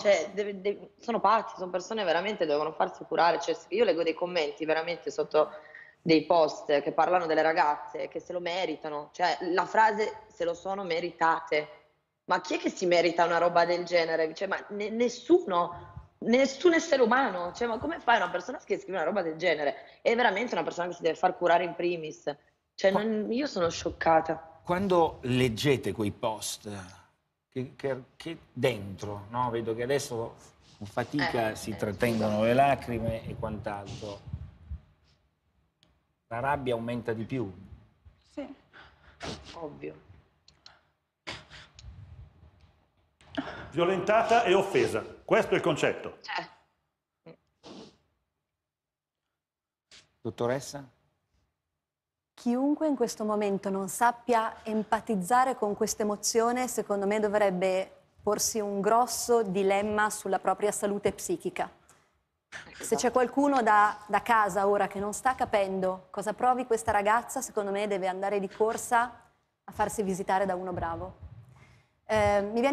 Cioè, deve de sono pazzi, son persone veramente devono farsi curare. Cioè, io leggo dei commenti veramente sotto dei post che parlano delle ragazze che se lo meritano. Cioè, la frase: "Se lo sono meritate". Ma chi è che si merita una roba del genere? Cioè, ma ne nessuno, nessun essere umano. Cioè, ma come fai una persona che scrive una roba del genere? È veramente una persona che si deve far curare in primis. Cioè, non io sono scioccata. Quando leggete quei post, che che che dentro, no, vedo che adesso con fatica Eh, si eh, trattengono le lacrime e quant'altro. La rabbia aumenta di più. Sì. Ovvio. Violentata e offesa. Questo è il concetto. Cioè Dottoressa? Chiunque in questo momento non sappia empatizzare con questa emozione, secondo me dovrebbe porsi un grosso dilemma sulla propria salute psichica. Se c'è qualcuno da, da casa ora che non sta capendo cosa provi questa ragazza, secondo me deve andare di corsa a farsi visitare da uno bravo. Eh,